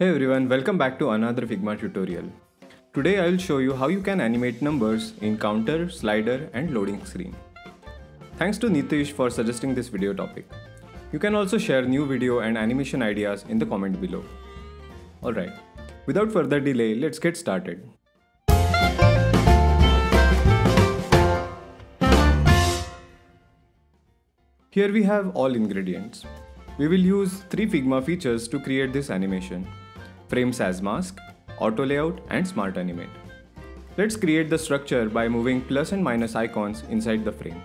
Hey everyone, welcome back to another Figma tutorial. Today I will show you how you can animate numbers in counter, slider and loading screen. Thanks to Nitish for suggesting this video topic. You can also share new video and animation ideas in the comment below. Alright, without further delay, let's get started. Here we have all ingredients. We will use three Figma features to create this animation. Frames as mask, auto layout and smart animate. Let's create the structure by moving plus and minus icons inside the frame.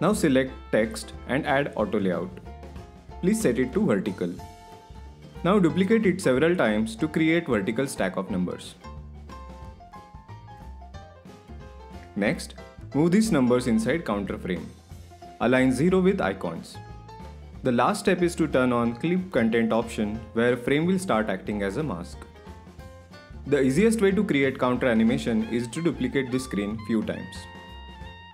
Now select text and add auto layout. Please set it to vertical. Now duplicate it several times to create vertical stack of numbers. Next, move these numbers inside counter frame. Align 0 with icons. The last step is to turn on clip content option where frame will start acting as a mask. The easiest way to create counter animation is to duplicate the screen few times.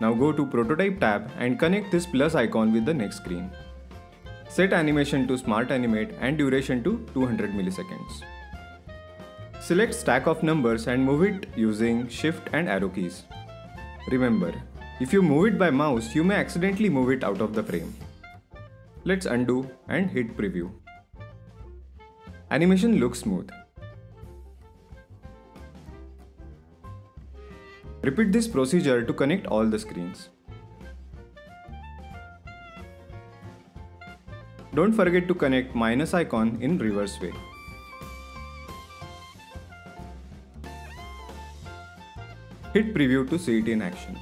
Now go to prototype tab and connect this plus icon with the next screen. Set animation to smart animate and duration to 200 milliseconds. Select stack of numbers and move it using shift and arrow keys. Remember, if you move it by mouse, you may accidentally move it out of the frame. Let's undo and hit preview. Animation looks smooth. Repeat this procedure to connect all the screens. Don't forget to connect minus icon in reverse way. Hit preview to see it in action.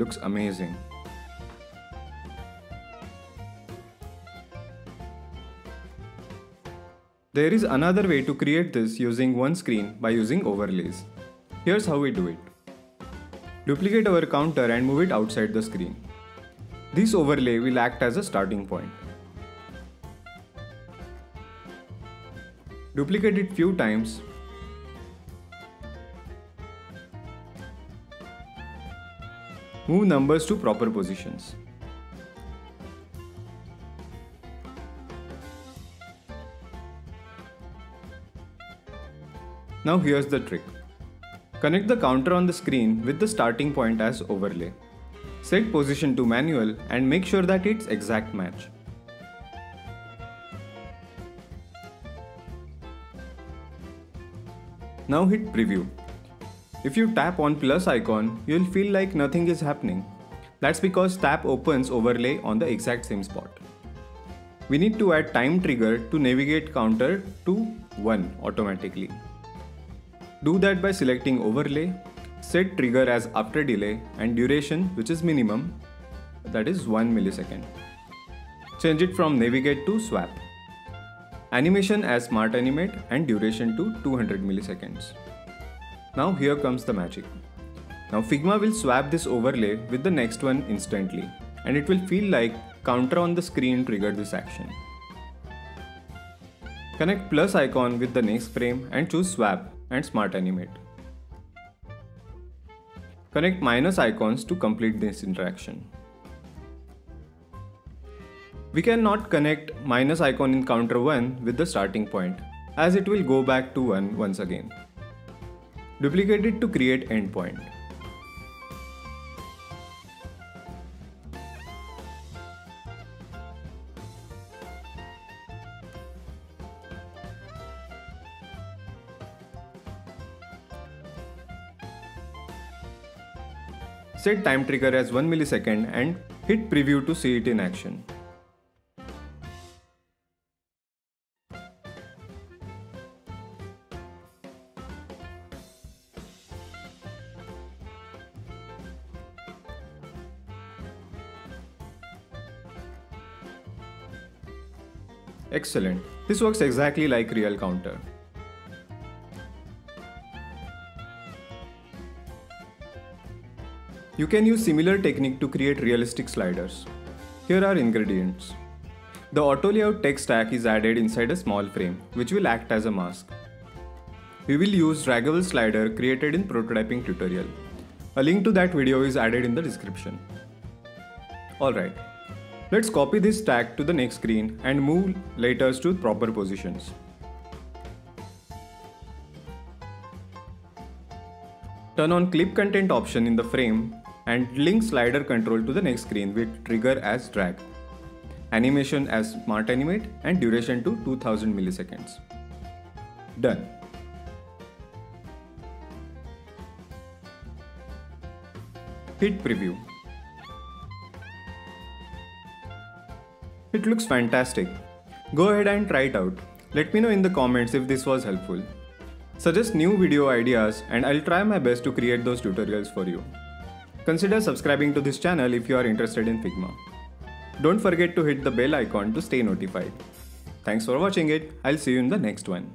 Looks amazing. There is another way to create this using one screen by using overlays. Here's how we do it. Duplicate our counter and move it outside the screen. This overlay will act as a starting point. Duplicate it few times. Move numbers to proper positions. Now here's the trick. Connect the counter on the screen with the starting point as overlay. Set position to manual and make sure that it's exact match. Now hit preview. If you tap on plus icon, you'll feel like nothing is happening. That's because tap opens overlay on the exact same spot. We need to add time trigger to navigate counter to 1 automatically. Do that by selecting overlay, set trigger as after delay and duration which is minimum that is 1 millisecond. Change it from navigate to swap. Animation as smart animate and duration to 200 milliseconds. Now here comes the magic. Now Figma will swap this overlay with the next one instantly and it will feel like counter on the screen triggered this action. Connect plus icon with the next frame and choose swap and smart animate. Connect minus icons to complete this interaction. We cannot connect minus icon in counter 1 with the starting point as it will go back to 1 once again. Duplicate it to create endpoint. Set time trigger as 1 millisecond and hit preview to see it in action. Excellent. This works exactly like real counter. You can use similar technique to create realistic sliders. Here are ingredients. The auto layout text stack is added inside a small frame, which will act as a mask. We will use draggable slider created in prototyping tutorial. A link to that video is added in the description. Alright, let's copy this tag to the next screen and move letters to proper positions. Turn on clip content option in the frame and link slider control to the next screen with trigger as drag, animation as smart animate and duration to 2000 milliseconds. Done. Hit preview. It looks fantastic. Go ahead and try it out. Let me know in the comments if this was helpful. Suggest new video ideas and I'll try my best to create those tutorials for you. Consider subscribing to this channel if you are interested in Figma. Don't forget to hit the bell icon to stay notified. Thanks for watching it. I'll see you in the next one.